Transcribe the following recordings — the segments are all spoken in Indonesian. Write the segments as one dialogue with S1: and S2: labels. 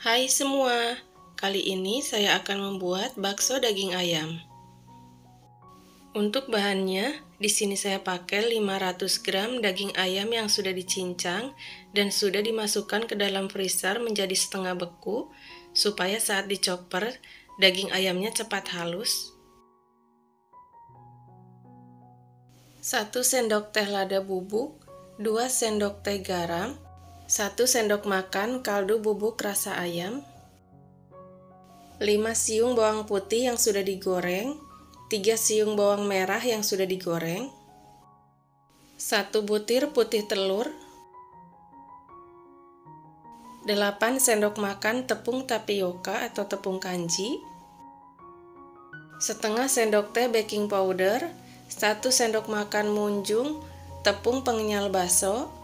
S1: Hai semua, kali ini saya akan membuat bakso daging ayam. Untuk bahannya, di sini saya pakai 500 gram daging ayam yang sudah dicincang dan sudah dimasukkan ke dalam freezer menjadi setengah beku supaya saat dicoper daging ayamnya cepat halus. 1 sendok teh lada bubuk, 2 sendok teh garam, 1 sendok makan kaldu bubuk rasa ayam, 5 siung bawang putih yang sudah digoreng, 3 siung bawang merah yang sudah digoreng, 1 butir putih telur, 8 sendok makan tepung tapioka atau tepung kanji, setengah sendok teh baking powder, 1 sendok makan munjung tepung pengenyal baso,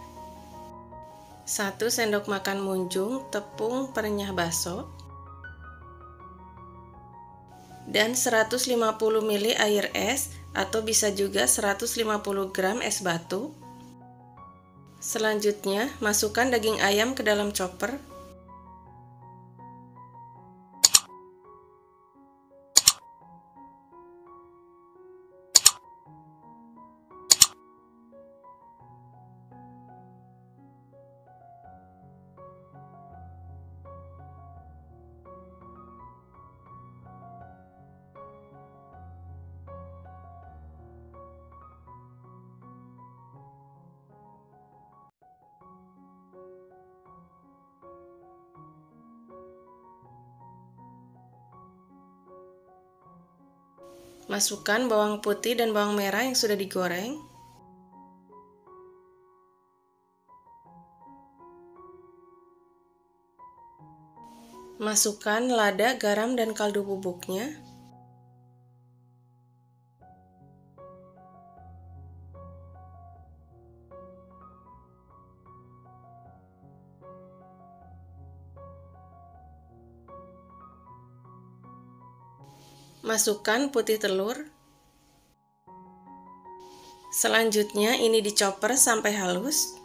S1: 1 sendok makan munjung tepung perenyah baso, dan 150 ml air es atau bisa juga 150 gram es batu. Selanjutnya, masukkan daging ayam ke dalam chopper Masukkan bawang putih dan bawang merah yang sudah digoreng. Masukkan lada, garam, dan kaldu bubuknya. Masukkan putih telur. Selanjutnya ini dicoper sampai halus.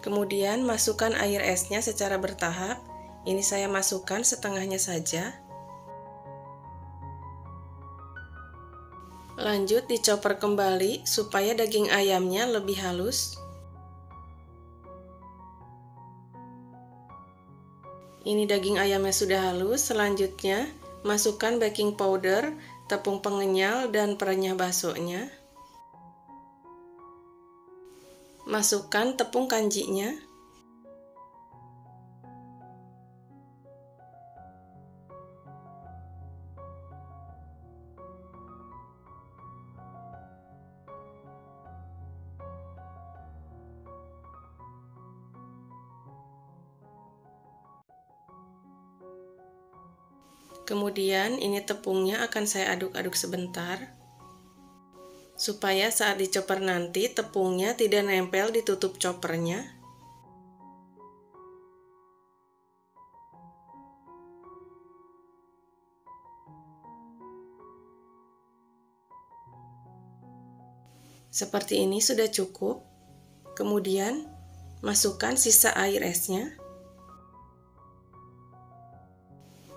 S1: Kemudian masukkan air esnya secara bertahap. Ini saya masukkan setengahnya saja. Lanjut dicoper kembali supaya daging ayamnya lebih halus. Ini daging ayamnya sudah halus. Selanjutnya, masukkan baking powder, tepung pengenyal, dan perenyah baksonya. Masukkan tepung kanjinya. Kemudian ini tepungnya akan saya aduk-aduk sebentar supaya saat dicoper nanti tepungnya tidak nempel di tutup choppernya. Seperti ini sudah cukup. Kemudian masukkan sisa air esnya.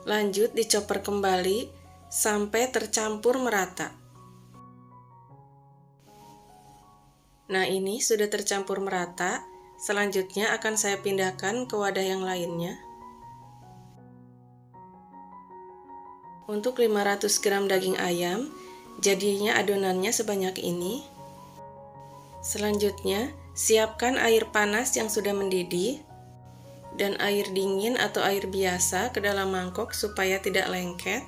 S1: Lanjut dicoper kembali sampai tercampur merata. Nah, ini sudah tercampur merata. Selanjutnya akan saya pindahkan ke wadah yang lainnya. Untuk 500 gram daging ayam, jadinya adonannya sebanyak ini. Selanjutnya, siapkan air panas yang sudah mendidih dan air dingin atau air biasa ke dalam mangkok supaya tidak lengket.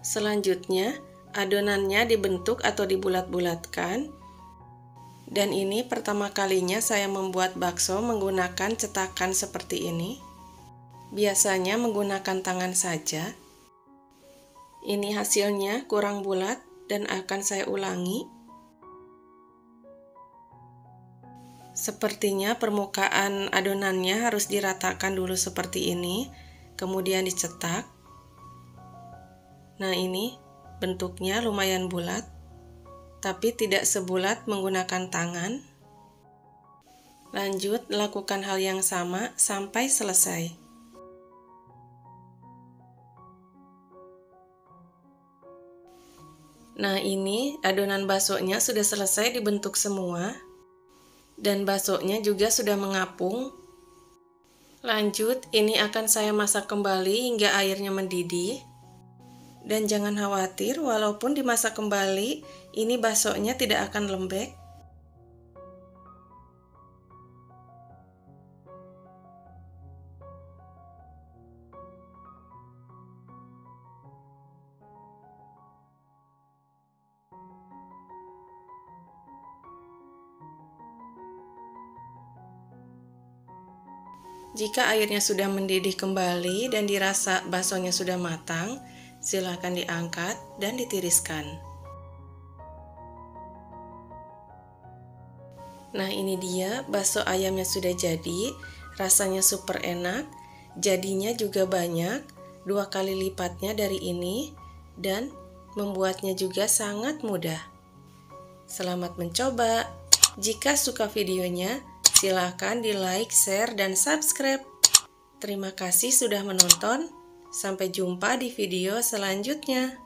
S1: Selanjutnya, adonannya dibentuk atau dibulat-bulatkan. Dan ini pertama kalinya saya membuat bakso menggunakan cetakan seperti ini. Biasanya menggunakan tangan saja. Ini hasilnya kurang bulat dan akan saya ulangi Sepertinya permukaan adonannya harus diratakan dulu seperti ini, kemudian dicetak. Nah, ini bentuknya lumayan bulat. tapi tidak sebulat menggunakan tangan. Lanjut, lakukan hal yang sama sampai selesai. Nah, ini adonan baksonya sudah selesai dibentuk semua. Dan baksonya juga sudah mengapung. Lanjut, ini akan saya masak kembali hingga airnya mendidih. Dan jangan khawatir, walaupun dimasak kembali, ini baksonya tidak akan lembek. Jika airnya sudah mendidih kembali dan dirasa baksonya sudah matang, silakan diangkat dan ditiriskan. Nah, ini dia bakso ayamnya sudah jadi, rasanya super enak, jadinya juga banyak, dua kali lipatnya dari ini, dan membuatnya juga sangat mudah. Selamat mencoba! Jika suka videonya, Silahkan di like, share, dan subscribe. Terima kasih sudah menonton. Sampai jumpa di video selanjutnya.